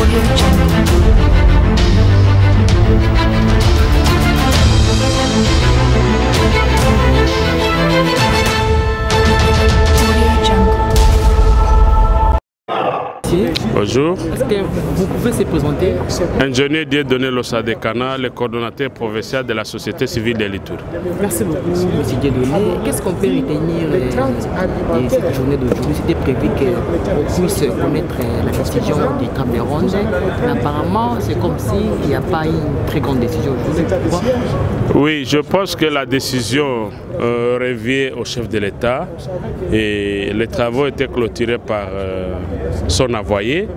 Audio Jungle. Bonjour. Est-ce que vous pouvez se présenter Ingénieur Dieudonné Lossadekana, le coordonnateur provincial de la société civile de l'Itour. Merci beaucoup, M. Dieudonné. Qu'est-ce qu'on peut retenir de cette journée d'aujourd'hui? C'était prévu qu'on puisse connaître euh, la décision du table ronde. Mais apparemment, c'est comme s'il n'y a pas une très grande décision aujourd'hui. Oui, je pense que la décision euh, revient au chef de l'État et les travaux étaient clôturés par euh, son envoyé.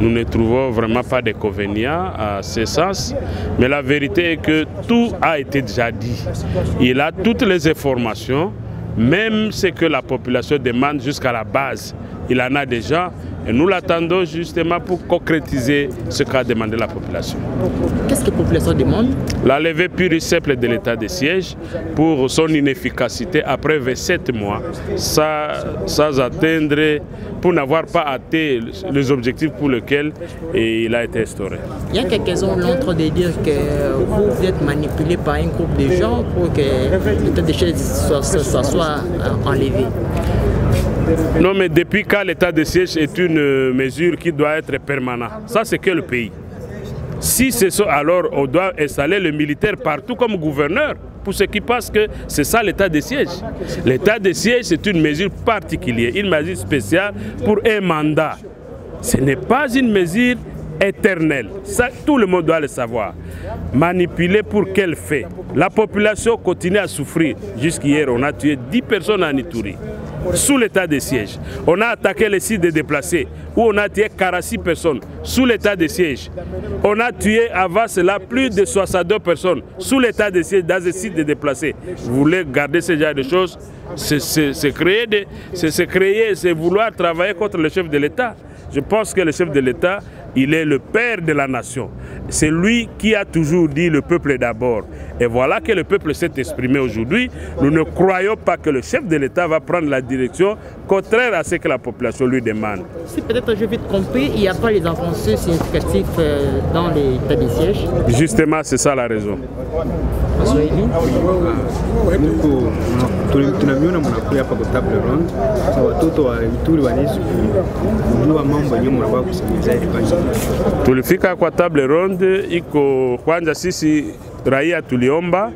Nous ne trouvons vraiment pas d'inconvénient à ce sens, mais la vérité est que tout a été déjà dit. Il a toutes les informations, même ce que la population demande jusqu'à la base. Il en a déjà et nous l'attendons justement pour concrétiser ce qu'a demandé la population. Qu'est-ce que la population demande? La levée pure et simple de l'état de siège pour son inefficacité après 27 mois, sans, sans atteindre, pour n'avoir pas atteint les objectifs pour lesquels il a été instauré. Il y a quelques-uns l'entre de dire que vous êtes manipulé par un groupe de gens pour que l'état de siège soit, soit, soit enlevé. Non, mais depuis quand l'état de siège est une mesure qui doit être permanente? Ça, c'est que le pays? Si c'est ça, alors on doit installer le militaire partout comme gouverneur pour ceux qui pensent que c'est ça l'état de siège. L'état de siège, c'est une mesure particulière, une mesure spéciale pour un mandat. Ce n'est pas une mesure éternelle. Ça, tout le monde doit le savoir. Manipuler pour quel fait? La population continue à souffrir. Jusqu'hier, on a tué 10 personnes en Ituri sous l'état de siège. On a attaqué les sites de déplacés où on a tué 46 personnes sous l'état de siège. On a tué avant cela plus de 62 personnes sous l'état de siège dans ces sites de déplacés. Vous voulez garder ce genre de choses? C'est créer, c'est vouloir travailler contre le chef de l'État. Je pense que le chef de l'État, il est le père de la nation. C'est lui qui a toujours dit le peuple d'abord. Et voilà que le peuple s'est exprimé aujourd'hui. Nous ne croyons pas que le chef de l'État va prendre la direction contraire à ce que la population lui demande. Si peut-être j'ai vite compris, il n'y a pas les avancées significatives dans l'état de siège. Justement, c'est ça la raison. tunamiona mnakuja hapa kwa table round so watoto wa Ituri wanaishi kujua mambo yenyewe mnakuwa kusikiliza ili Tulifika kwa table ronde, iko kwanza sisi raia tuliomba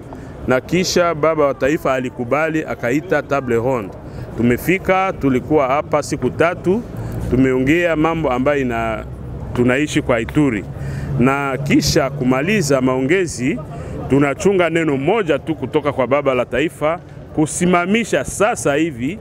na kisha baba wa taifa alikubali akaita table ronde. Tumefika, tulikuwa hapa siku tatu, tumeongea mambo ambayo ina tunaishi kwa Ituri, na kisha kumaliza maongezi, tunachunga neno moja tu kutoka kwa baba la taifa kusimamisha sasa hivi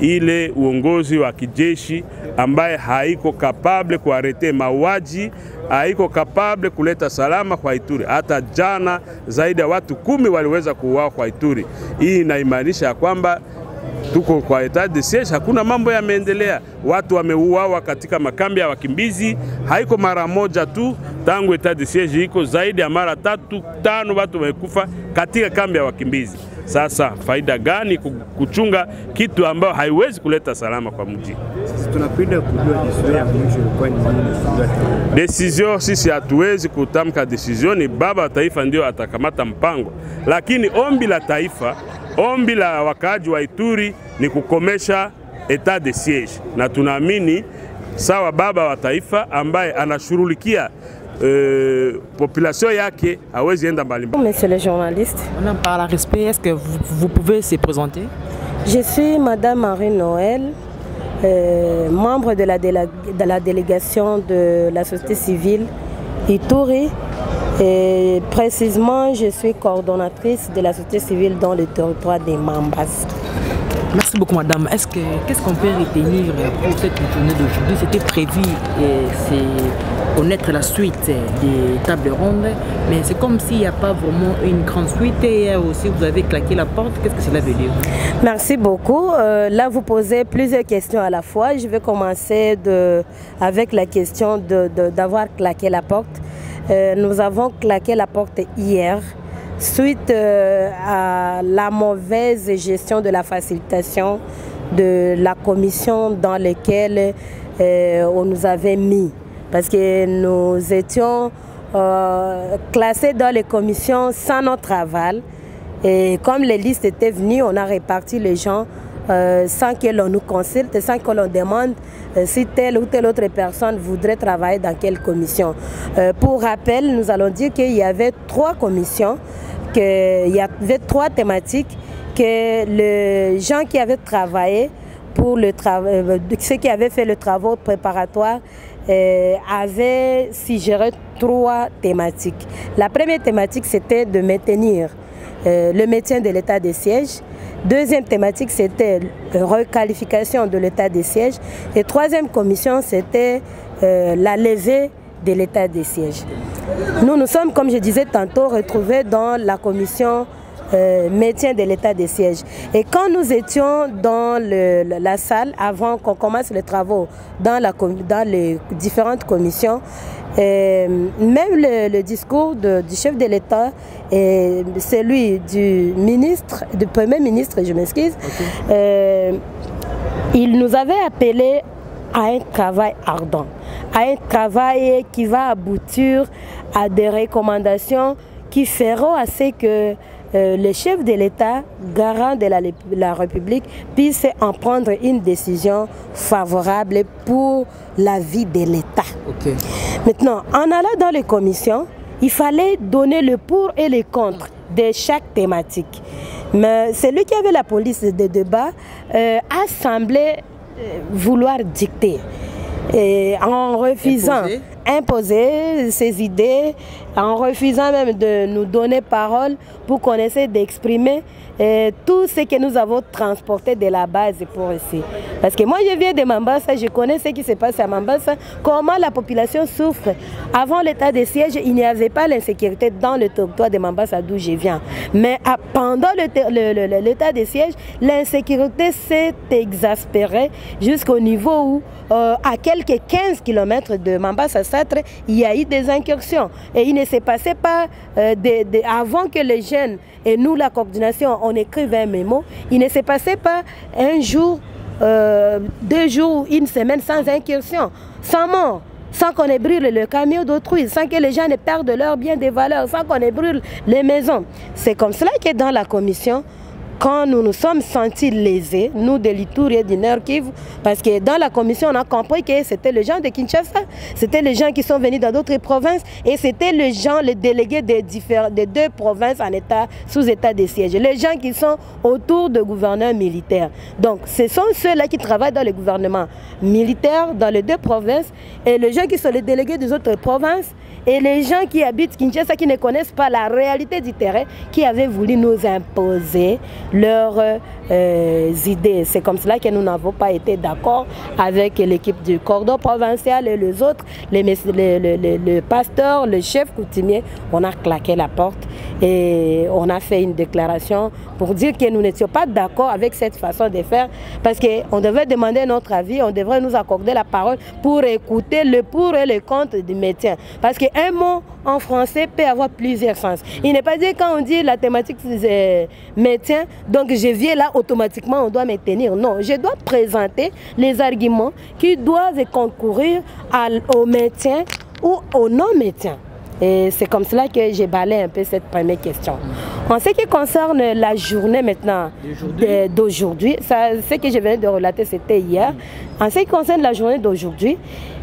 ile uongozi wa kijeshi ambaye haiko kapable kuarete mauaji, haiko kapable kuleta salama kwa Ituri. Hata jana zaidi ya watu kumi waliweza kuuawa kwa Ituri. Hii inaimaanisha ya kwamba tuko kwa etat de siege, hakuna mambo yameendelea. Watu wameuawa katika makambi ya wakimbizi, haiko mara moja tu tangu etat de siege iko zaidi ya mara tatu tano, watu wamekufa katika kambi ya wakimbizi. Sasa faida gani kuchunga kitu ambayo haiwezi kuleta salama kwa mji? Sisi tunapenda kujua decision ya mwisho ilikuwa ni nini. Decision sisi hatuwezi kutamka decision, ni baba wa taifa ndio atakamata mpango, lakini ombi la taifa, ombi la wakaaji wa Ituri ni kukomesha etat de siege, na tunaamini sawa baba wa taifa ambaye anashughulikia Euh, population yake hawezi enda mbali mbali. Monsieur le journaliste. On en parle à respect. Est-ce que vous, vous, pouvez se présenter? Je suis Madame Marie Noël, euh, membre de la, de la, délégation de la société civile Ituri. Et précisément, je suis coordonnatrice de la société civile dans le territoire des Mambas. Merci beaucoup, madame. Est-ce que qu'est-ce qu'on peut retenir pour cette journée d'aujourd'hui? C'était prévu et c'est connaître la suite des tables rondes, mais c'est comme s'il n'y a pas vraiment une grande suite et aussi vous avez claqué la porte. Qu'est-ce que cela veut dire? Merci beaucoup. Euh, là, vous posez plusieurs questions à la fois. Je vais commencer de, avec la question d'avoir de, de, claqué la porte. Euh, nous avons claqué la porte hier suite euh, à la mauvaise gestion de la facilitation de la commission dans laquelle euh, on nous avait mis. Parce que nous étions classés dans les commissions sans notre aval. Et comme les listes étaient venues, on a réparti les gens euh, sans que l'on nous consulte, sans que l'on demande euh, si telle ou telle autre personne voudrait travailler dans quelle commission. Euh, pour rappel, nous allons dire qu'il y avait trois commissions, qu'il y avait trois thématiques, que les gens qui avaient travaillé pour le travail, ceux qui avaient fait le travail préparatoire avaient suggéré trois thématiques. La première thématique, c'était de maintenir le maintien de l'état de siège. Deuxième thématique, c'était la requalification de l'état des sièges. Et troisième commission, c'était euh, la levée de l'état des sièges. Nous, nous sommes, comme je disais tantôt, retrouvés dans la commission euh, maintien de l'état des sièges. Et quand nous étions dans le, la salle, avant qu'on commence les travaux dans, la, dans les différentes commissions, et même le, le discours de, du chef de l'État et celui du ministre, du Premier ministre, je m'excuse, okay. euh, il nous avait appelé à un travail ardent, à un travail qui va aboutir à des recommandations qui feront à ce que euh, le chef de l'État, garant de la, la, République, puisse en prendre une décision favorable pour la vie de l'État. Okay. Maintenant, en allant dans les commissions, il fallait donner le pour et le contre de chaque thématique. Mais celui qui avait la police de débat euh, a semblé euh, vouloir dicter. Et en refusant Imposer. Imposer ses idées, en refusant même de nous donner parole pour qu'on essaie d'exprimer euh, tout ce que nous avons transporté de la base pour ici. Parce que moi, je viens de Mambasa, je connais ce qui se passe à Mambasa, comment la population souffre. Avant l'état de siège, il n'y avait pas l'insécurité dans le territoire de Mambasa d'où je viens. Mais pendant l'état de siège, l'insécurité s'est exaspérée jusqu'au niveau où, euh, à quelques 15 km de Mambasa Il y a eu des incursions. Et il ne s'est passé pas euh, de, avant que les jeunes et nous, la coordination, on écrive un mémo, il ne s'est passé pas un jour, euh, deux jours, une semaine sans incursion, sans mort sans qu'on brûle le camion d'autrui, sans que les gens ne perdent leurs biens de valeur, sans qu'on brûle les maisons. C'est comme cela que dans la commission, quand nous nous sommes sentis lésés, nous de l'Itour et du Nord parce que dans la commission, on a compris que c'était les gens de Kinshasa, c'était les gens qui sont venus dans d'autres provinces, et c'était les gens, les délégués des, des deux provinces en état, sous état de siège, les gens qui sont autour de gouverneurs militaires. Donc, ce sont ceux-là qui travaillent dans le gouvernement militaire, dans les deux provinces, et les gens qui sont les délégués des autres provinces, et les gens qui habitent Kinshasa, qui ne connaissent pas la réalité du terrain, qui avaient voulu nous imposer leurs euh, idées. C'est comme cela que nous n'avons pas été d'accord avec l'équipe du cordon provincial et les autres, le pasteur, le chef coutumier. On a claqué la porte et on a fait une déclaration pour dire que nous n'étions pas d'accord avec cette façon de faire parce qu'on devait demander notre avis, on devrait nous accorder la parole pour écouter le pour et le contre du médecin. Parce qu'un mot en français peut avoir plusieurs sens. Il n'est pas dit quand on dit la thématique c'est médecin, donc je viens là automatiquement on doit me tenir. Non, je dois présenter les arguments qui doivent concourir à, au médecin ou au non-médecin. Et c'est comme cela que j'ai balayé un peu cette première question. En ce qui concerne la journée maintenant d'aujourd'hui, ce que je viens de relater, c'était hier. En ce qui concerne la journée d'aujourd'hui,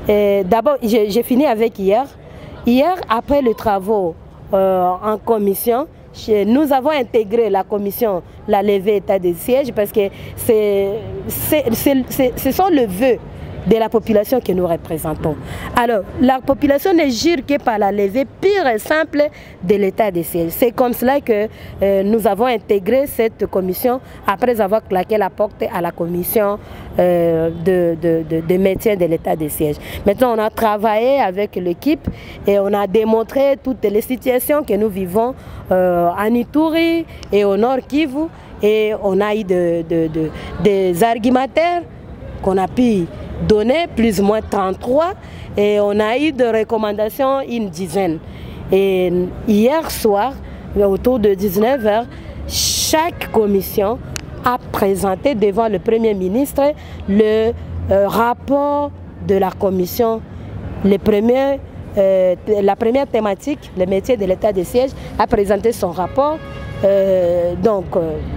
d'abord, j'ai fini avec hier. Hier, après les travaux euh, en commission, nous avons intégré la commission la levée état de siège parce que c'est, ce sont le vœu de la population que nous représentons. Alors, la population ne jure que par la levée pure et simple de l'état de siège. C'est comme cela que euh, nous avons intégré cette commission après avoir claqué la porte à la commission euh, de, de, de, maintien de l'état de siège. Maintenant, on a travaillé avec l'équipe et on a démontré toutes les situations que nous vivons euh, en Ituri et au Nord Kivu et on a eu des argumentaires qu'on a pu donné plus ou moins 33 et on a eu de recommandations une dizaine. Et hier soir, autour de 19h, chaque commission a présenté devant le Premier ministre le euh, rapport de la commission, le euh, la première thématique, le métier de l'état de siège, a présenté son rapport. Euh, donc,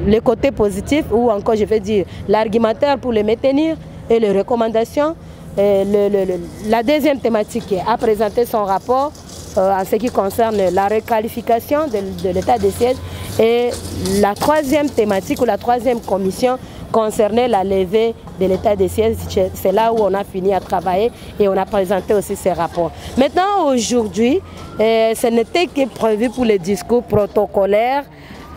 les côtés positifs, ou encore, je vais dire, l'argumentaire pour les maintenir et les recommandations. la deuxième thématique a présenté son rapport en ce qui concerne la requalification de, de l'état de siège. Et la troisième thématique ou la troisième commission concernait la levée de l'état de siège. C'est là où on a fini à travailler et on a présenté aussi ces rapports. Maintenant, aujourd'hui, euh, ce n'était que prévu pour les discours protocolaires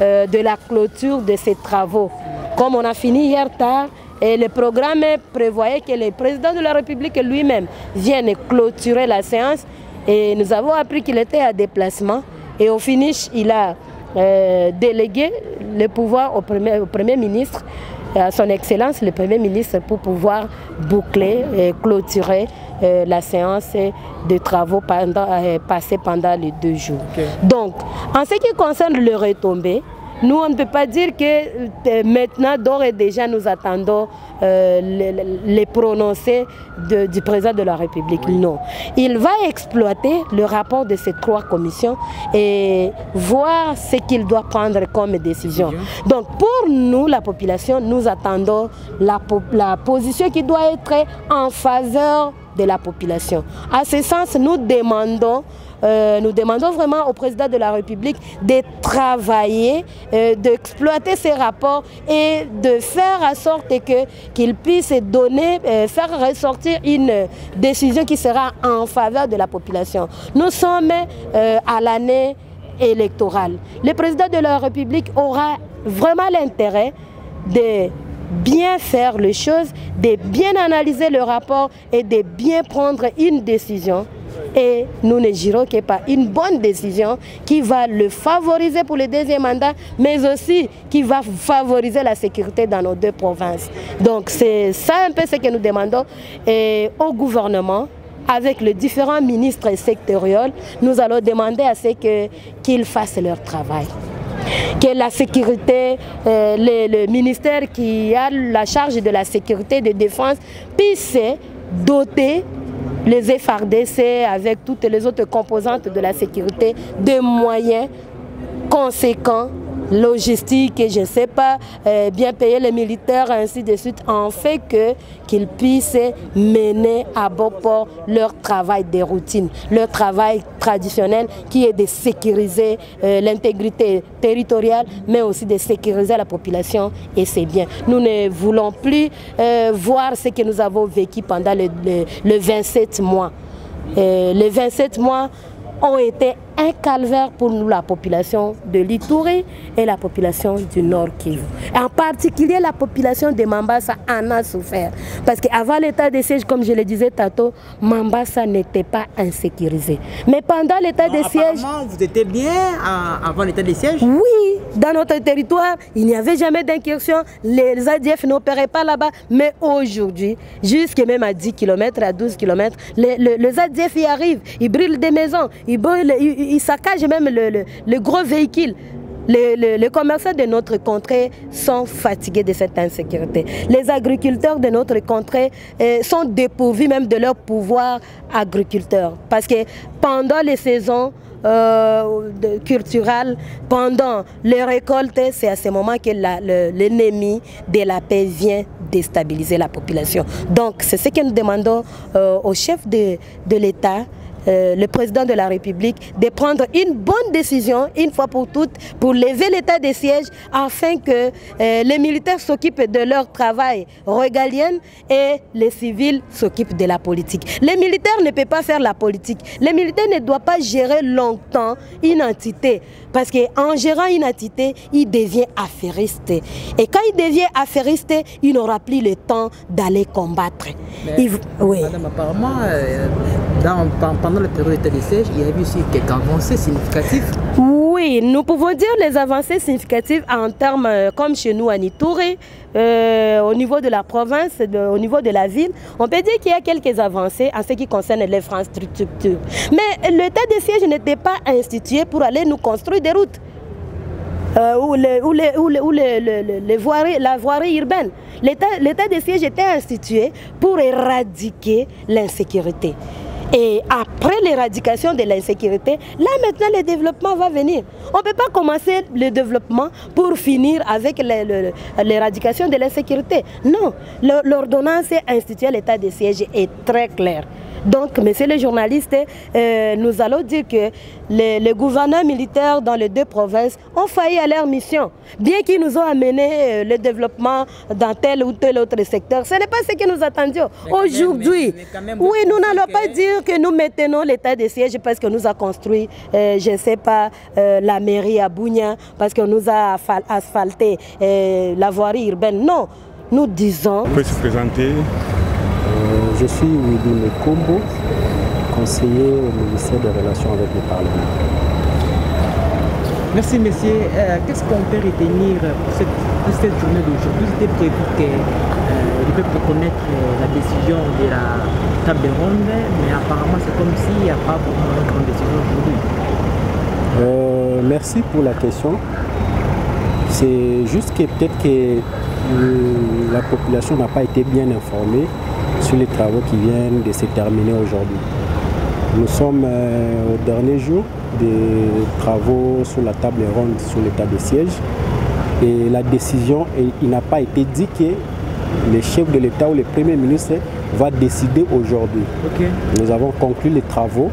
euh, de la clôture de ces travaux. Comme on a fini hier tard, et le programme prévoyait que le président de la République lui-même vienne clôturer la séance. Et nous avons appris qu'il était à déplacement. Et au finish, il a euh, délégué le pouvoir au premier, au premier ministre à son Excellence le Premier ministre pour pouvoir boucler et clôturer euh, la séance de travaux pendant, euh, passée pendant les deux jours. Donc, en ce qui concerne le retombé, nous, on ne peut pas dire que euh, maintenant, d'ores et déjà, nous attendons euh, les, les, prononcés de, du président de la République. Non. Il va exploiter le rapport de ces trois commissions et voir ce qu'il doit prendre comme décision. Donc, pour nous, la population, nous attendons la, la position qui doit être en faveur de la population. À ce sens, nous demandons euh, nous demandons vraiment au président de la République de travailler, euh, d'exploiter ces rapports et de faire en sorte qu'il puisse donner, euh, faire ressortir une décision qui sera en faveur de la population. Nous sommes à l'année électorale. Le président de la République aura vraiment l'intérêt de bien faire les choses, de bien analyser le rapport et de bien prendre une décision et nous ne girons que par une bonne décision qui va le favoriser pour le deuxième mandat, mais aussi qui va favoriser la sécurité dans nos deux provinces. Donc c'est ça un peu ce que nous demandons. Et au gouvernement avec les différents ministres sectoriels, nous allons demander à ce qu'ils fassent leur travail. Que la sécurité, euh, le, ministère qui a la charge de la sécurité de défense puisse doter les FRDC avec toutes les autres composantes de la sécurité de moyens conséquents logistique je ne sais pas, euh, bien payer les militaires, ainsi de suite, en fait qu'ils puissent mener à bon port leur travail des routines, leur travail traditionnel qui est de sécuriser euh, l'intégrité territoriale, mais aussi de sécuriser la population et c'est bien. Nous ne voulons plus euh, voir ce que nous avons vécu pendant le, le, le 27 mois. Les 27 mois ont été un calvaire pour nous, la population de l'Itouri et la population du Nord Kivu. En particulier, la population de Mambasa en a souffert. Parce qu'avant l'état de siège, comme je le disais tantôt, Mambasa n'était pas insécurisé. Mais pendant l'état de siège... vous étiez bien avant l'état de siège Oui, dans notre territoire, il n'y avait jamais d'incursion. Les ADF n'opéraient pas là-bas. Mais aujourd'hui, jusque même à 10 km, à 12 km, les, les, les ADF y arrivent. Ils brûlent des maisons, ils brûlent... Ils, ils saccagent même le, gros véhicule. Les, commerçants de notre contrée sont fatigués de cette insécurité. Les agriculteurs de notre contrée euh, sont dépourvus même de leur pouvoir agriculteur. Parce que pendant les saisons euh, culturelles, pendant les récoltes, c'est à ce moment que l'ennemi de la paix vient déstabiliser la population. Donc c'est ce que nous demandons euh, au chef de l'État euh, le président de la République de prendre une bonne décision une fois pour toutes pour lever l'état des sièges afin que euh, les militaires s'occupent de leur travail régalien et les civils s'occupent de la politique. Les militaires ne peuvent pas faire la politique. Les militaires ne doivent pas gérer longtemps une entité parce qu'en gérant une entité, il devient affairiste. Et quand il devient affairiste, il n'aura plus le temps d'aller combattre. Mais, il... oui. Madame, apparemment, euh, dans, pendant la période de siège, il y a eu aussi quelques avancées significatives. Oui, nous pouvons dire les avancées significatives en termes, euh, comme chez nous à Nitouré, euh, au niveau de la province, au niveau de la ville, on peut dire qu'il y a quelques avancées en ce qui concerne l'infrastructure. Mais l'état de siège n'était pas institué pour aller nous construire des routes. ou, la voirie urbaine. L'état de siège était institué pour éradiquer l'insécurité. Et après l'éradication de l'insécurité, là maintenant le développement va venir. On ne peut pas commencer le développement pour finir avec l'éradication de l'insécurité. Non, l'ordonnance instituée à l'état de siège est très claire. Donc, messieurs les journalistes, euh, nous allons dire que les, les, gouverneurs militaires dans les deux provinces ont failli à leur mission. Bien qu'ils nous ont amené euh, le développement dans tel ou tel autre secteur, ce n'est pas ce que nous attendions. Aujourd'hui, oui, nous n'allons pas dire que nous maintenons l'état de siège parce que nous a construit, euh, je ne sais pas, euh, la mairie à Bougna, parce qu'on nous a asphalté euh, la voirie urbaine. Non, nous disons... On peut se présenter je suis Willy Combo, conseiller au ministère des Relations avec le Parlement. Merci, messieurs. Euh, Qu'est-ce qu'on peut retenir pour cette, pour cette journée d'aujourd'hui? C'était prévu que euh, le peuple connaître la décision de la table ronde, mais apparemment c'est comme s'il n'y a pas vraiment de grande décision aujourd'hui. Euh, merci pour la question. C'est juste que peut-être que la population n'a pas été bien informée sur les travaux qui viennent de se terminer aujourd'hui. Nous sommes euh, au dernier jour des travaux sur la table ronde sur l'état de siège et la décision, il n'a pas été dit que le chef de l'État ou le Premier ministre va décider aujourd'hui. Okay. Nous avons conclu les travaux,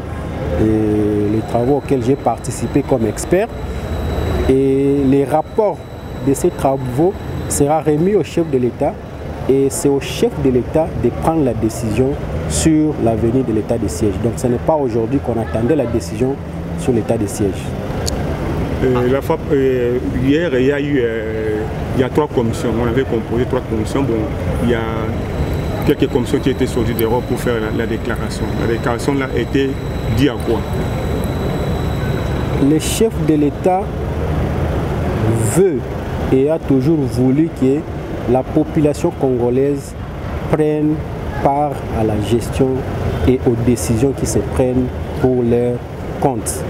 et les travaux auxquels j'ai participé comme expert et les rapports de ces travaux sera remis au chef de l'État et c'est au chef de l'État de prendre la décision sur l'avenir de l'état de siège. Donc ce n'est pas aujourd'hui qu'on attendait la décision sur l'état de siège. Euh, euh, hier, il y a eu euh, il y a trois commissions. On avait composé trois commissions. Bon, il y a quelques commissions qui étaient sorties d'Europe pour faire la, la, déclaration. La déclaration là était dit à quoi? Le chef de l'État veut et a toujours voulu que la population congolaise prenne part à la gestion et aux décisions qui se prennent pour leur compte.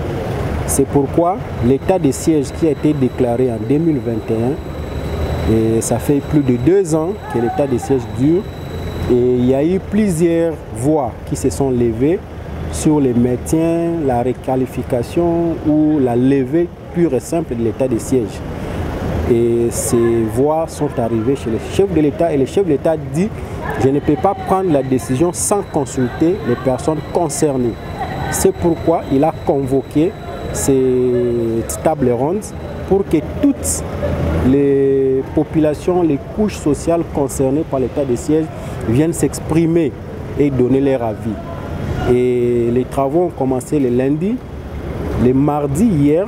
C'est pourquoi l'état de siège qui a été déclaré en 2021, et ça fait plus de deux ans que l'état de siège dure, et il y a eu plusieurs voix qui se sont levées sur le maintien, la réqualification ou la levée pure et simple de l'état de siège. Et ces voix sont arrivées chez le chef de l'État et le chef de l'État dit je ne peux pas prendre la décision sans consulter les personnes concernées. C'est pourquoi il a convoqué cette table ronde pour que toutes les populations, les couches sociales concernées par l'état de siège viennent s'exprimer et donner leur avis. Et les travaux ont commencé le lundi. Le mardi, hier,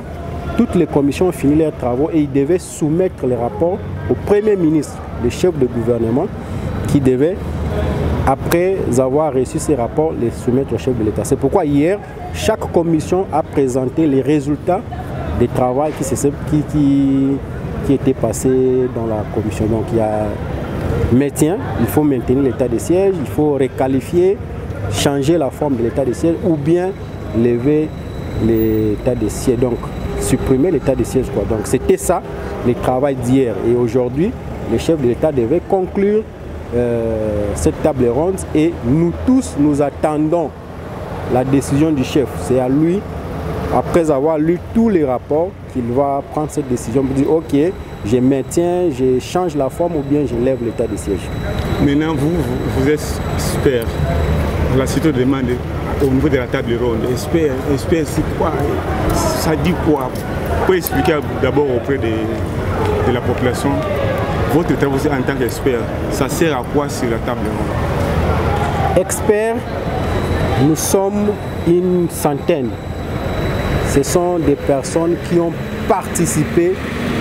toutes les commissions ont fini leurs travaux et ils devaient soumettre les rapports au Premier ministre, le chef de gouvernement, qui devait, après avoir reçu ces rapports, les soumettre au chef de l'État. C'est pourquoi hier, chaque commission a présenté les résultats des travaux qui, qui, qui, qui étaient passés dans la commission. Donc il y a maintien, il faut maintenir l'état de siège, il faut réqualifier, changer la forme de l'état de siège ou bien lever l'état de siège. Donc supprimer l'état de siège. Quoi. Donc c'était ça le travail d'hier. Et aujourd'hui, le chef de l'État devait conclure euh, cette table ronde et nous tous, nous attendons la décision du chef. C'est à lui, après avoir lu tous les rapports, qu'il va prendre cette décision pour dire ok, je maintiens, je change la forme ou bien je lève l'état de siège. Maintenant, vous, vous, vous êtes expert. La cité demande au niveau de la table ronde. Expert, expert c'est quoi? Ça dit quoi? Pour expliquer d'abord auprès de, la population votre travail en tant qu'expert, ça sert à quoi sur la table ronde Expert, nous sommes une centaine. Ce sont des personnes qui ont participé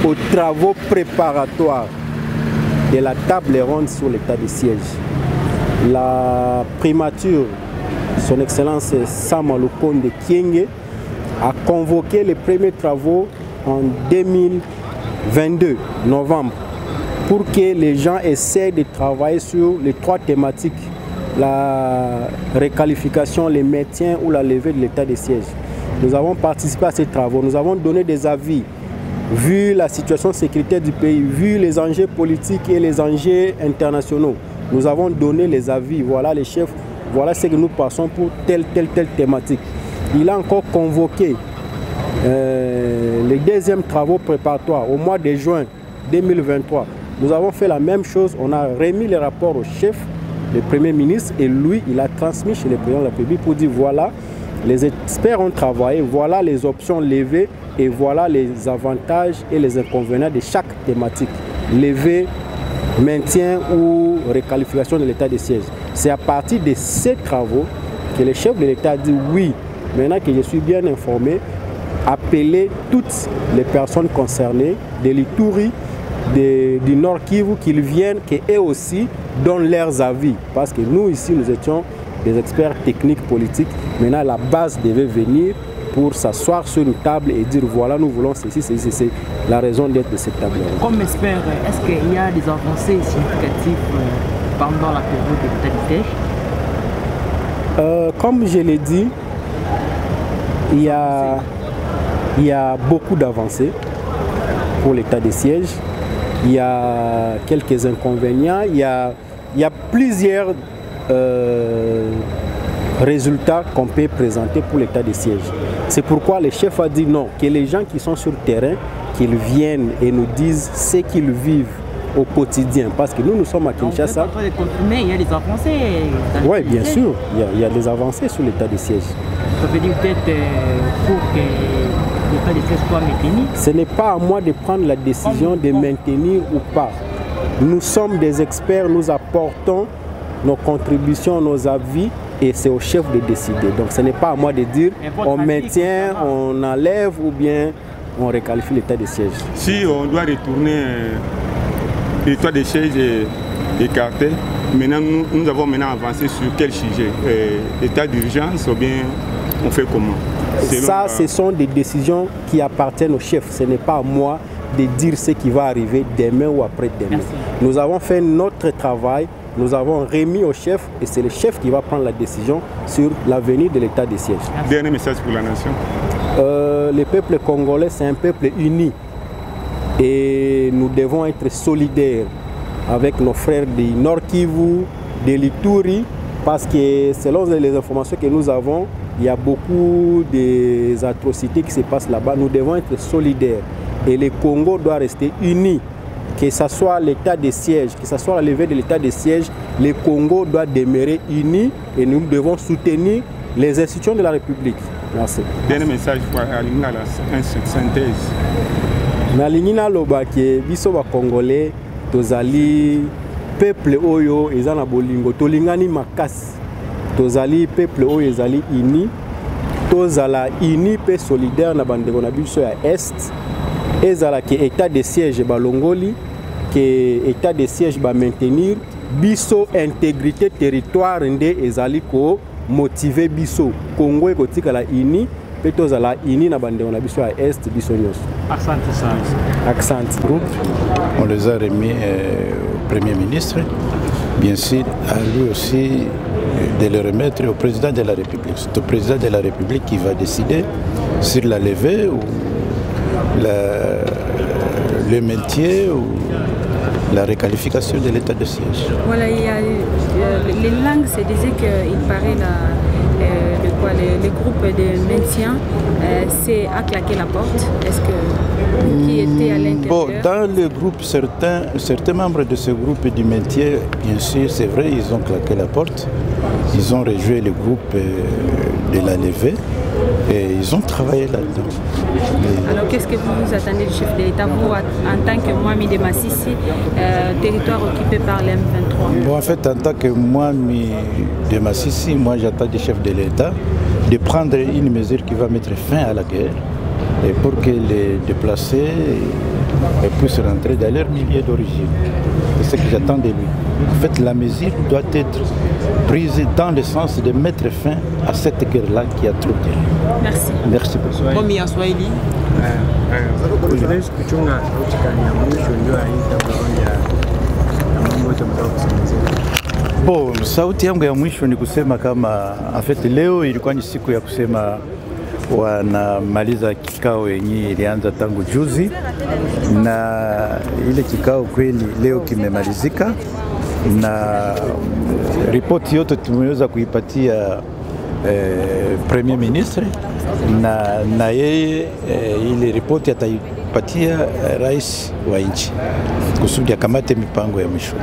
aux travaux préparatoires de la table ronde sur l'état de siège. La primature son Excellence Samalukonde Kienge a convoqué les premiers travaux en 2022, novembre, pour que les gens essaient de travailler sur les trois thématiques, la réqualification, le maintien ou la levée de l'état de siège. Nous avons participé à ces travaux, nous avons donné des avis vu la situation sécuritaire du pays, vu les enjeux politiques et les enjeux internationaux, nous avons donné les avis. Voilà les chefs, voilà ce que nous passons pour telle, telle, telle thématique. Il a encore convoqué euh, les deuxièmes travaux préparatoires au mois de juin 2023. Nous avons fait la même chose. On a remis les rapports au chef, le Premier ministre, et lui, il a transmis chez le président de la République pour dire voilà, les experts ont travaillé, voilà les options levées et voilà les avantages et les inconvénients de chaque thématique. Lever, maintien ou réqualification de l'état de siège. C'est à partir de ces travaux que le chef de l'État dit oui, maintenant que je suis bien informé, appeler toutes les personnes concernées, de l'Ituri, de- du Nord Kivu, qu'ils viennent, qu'eux aussi donnent leurs avis. Parce que nous, ici, nous étions des experts techniques, politiques. Maintenant, la base devait venir pour s'asseoir sur une table et dire voilà, nous voulons ceci, ceci, c'est la raison d'être de cette table. Comme expert, est-ce qu'il y a des avancées significatives euh, pendant la période de siège Euh, comme je l'ai dit, il y a, il y a beaucoup d'avancées pour l'état de siège. Il y a quelques inconvénients. Il y a, il y a plusieurs euh, résultats qu'on peut présenter pour l'état de siège. C'est pourquoi le chef a dit non, que les gens qui sont sur le terrain, qu'ils viennent et nous disent ce qu'ils vivent au quotidien. Parce que nous, nous sommes à Kinshasa. confirmer, il y a des avancées. Oui, bien sûr, il y, a, il y a des avancées sur l'état de siège. Ça veut dire peut-être euh, pour que l'état de siège. Ce n'est pas à moi de prendre la décision de maintenir ou pas. Nous sommes des experts, nous apportons nos contributions, nos avis et c'est au chef de décider. Donc ce n'est pas à moi de dire on maintient, on enlève ou bien on réqualifie l'état de siège. Si on doit retourner euh, l'étoile des sièges est écarté, maintenant nous, nous avons maintenant avancé sur quel sujet? Euh, État d'urgence ou bien on fait comment? Ça, la- ce sont des décisions qui appartiennent au chef. Ce n'est pas à moi de dire ce qui va arriver demain ou après-demain. Nous avons fait notre travail, nous avons remis au chef et c'est le chef qui va prendre la décision sur l'avenir de l'état de siège. Dernier message pour la nation. Euh, le peuple congolais, c'est un peuple uni. Et nous devons être solidaires avec nos frères du Nord Kivu, de l'Ituri, parce que selon les informations que nous avons, il y a beaucoup d'atrocités qui se passent là-bas. Nous devons être solidaires. Et le Congo doit rester uni. Que ce soit l'état de siège, que ce soit la levée de l'état de siège, le Congo doit demeurer uni et nous devons soutenir les institutions de la République. Merci. Dernier message pour aligner la synthèse. nalingi naloba ke biso bacongolais tozali peuple oyo eza na bolingo tolingani makasi tozali peuple oyo ezali uni. Tozala uni mpe solidaire na bandeko na biso ya est. Ezala ke état de siège balongoli ke état de siège bamaintenir. Biso intégrité territoire nde ezali komotive biso. Congo ekotikala uni mpe tozala uni na bandeko na biso ya est biso nyonso. Accent groupe. On les a remis euh, au Premier ministre. Bien sûr, à lui aussi de les remettre au président de la République. C'est au président de la République qui va décider sur la levée ou la- le maintien ou la réqualification de l'état de siège. Voilà, il y a, euh, les langues se disaient qu'il paraît la, euh, le, quoi, le, le groupe de maintien euh, à claquer la porte. Est-ce que qui était à l'intérieur? Bon, dans le groupe, certains, certains membres de ce groupe du métier, bien sûr, c'est vrai, ils ont claqué la porte. Ils ont rejoint le groupe euh, de la levée et ils ont travaillé là-dedans. Alors qu'est-ce que vous vous attendez du chef de l'État, vous en tant que Mohamed de Massissi, euh, territoire occupé par l'M23? Bon, en fait, en tant que moi, mi- de Massissi, moi j'attends du chef de l'État de prendre une mesure qui va mettre fin à la guerre et pour que les déplacés puissent rentrer dans leur milieu d'origine. C'est ce que j'attends de lui. En fait, la mesure doit être prise dans le sens de mettre fin à cette guerre-là qui a trop duré. Merci. Merci beaucoup. Comme ya Swahili. Bo, sauti yangu ya mwisho ni kusema kama en fait, leo ilikuwa ni siku ya kusema wanamaliza kikao yenye ilianza tangu juzi, na ile kikao kweli leo kimemalizika, na ripoti yote tumeweza kuipatia eh, premier ministre na, na yeye eh, ile ripoti ataipatia eh, rais wa nchi kusudi akamate mipango ya mwisho.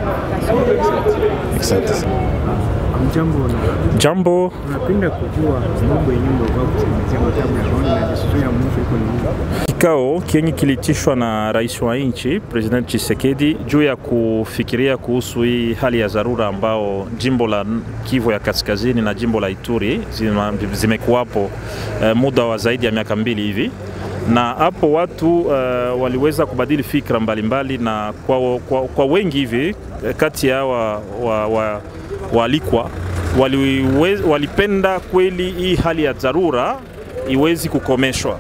Asante sana. Mjambo na Jambo, tunapenda kujua mambo yenye kwa kusemezea matabu ya na decision ya mwisho iko ni nini? Kikao kenye kilitishwa na rais wa nchi President Tshisekedi juu ya kufikiria kuhusu hii hali ya dharura ambao jimbo la Kivu ya Kaskazini na jimbo la Ituri zimekuwapo eh, muda wa zaidi ya miaka mbili hivi. Na hapo watu uh, waliweza kubadili fikra mbalimbali mbali, na kwa, kwa, kwa wengi hivi eh, kati ya wa, wa, wa, waalikwa walipenda kweli hii hali ya dharura iwezi kukomeshwa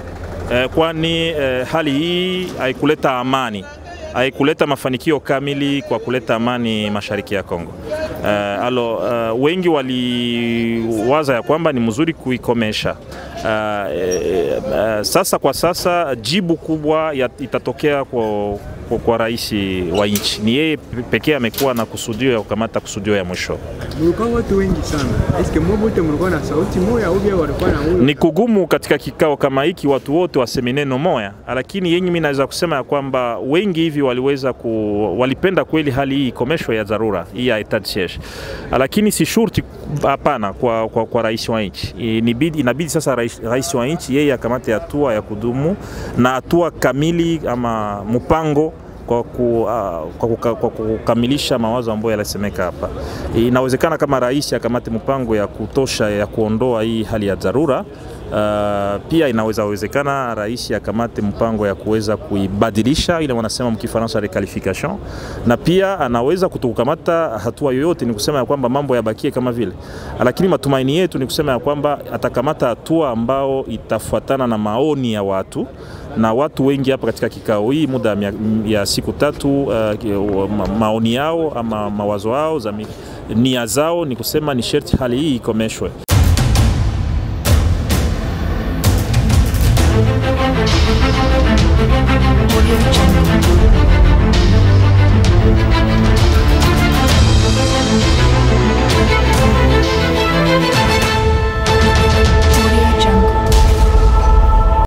eh, kwani eh, hali hii haikuleta amani haikuleta mafanikio kamili kwa kuleta amani mashariki ya Kongo. Uh, alo uh, wengi waliwaza ya kwamba ni mzuri kuikomesha. Uh, uh, uh, sasa kwa sasa jibu kubwa ya, itatokea kwa, kwa, rais wa nchi. Ni yeye pekee amekuwa na kusudio ya kukamata kusudio ya mwisho. Mlikuwa watu wengi sana. Eske mwe mlikuwa na sauti moja au walikuwa na huyo? Ni kugumu katika kikao kama hiki watu wote waseme neno moya, lakini yenye mimi naweza kusema ya kwamba wengi hivi waliweza ku, walipenda kweli hali hii ikomeshwe ya dharura hii ya etat siege, lakini si shurti hapana kwa, kwa, kwa rais wa nchi. Inabidi, inabidi sasa rais, rais wa nchi yeye akamate hatua ya kudumu na hatua kamili ama mpango kwa, ku, uh, kwa, kuka, kwa kukamilisha mawazo ambayo yalisemeka hapa. Inawezekana kama rais akamate mpango ya kutosha ya kuondoa hii hali ya dharura. Uh, pia inaweza wezekana rais akamate mpango ya kuweza kuibadilisha ile wanasema mkifaransa requalification, na pia anaweza kutokukamata hatua yoyote, ni kusema ya kwamba mambo yabakie kama vile, lakini matumaini yetu ni kusema ya kwamba atakamata hatua ambao itafuatana na maoni ya watu na watu wengi hapa katika kikao hii muda ya, ya siku tatu uh, maoni yao ama mawazo yao za nia zao ni kusema ni sherti hali hii ikomeshwe.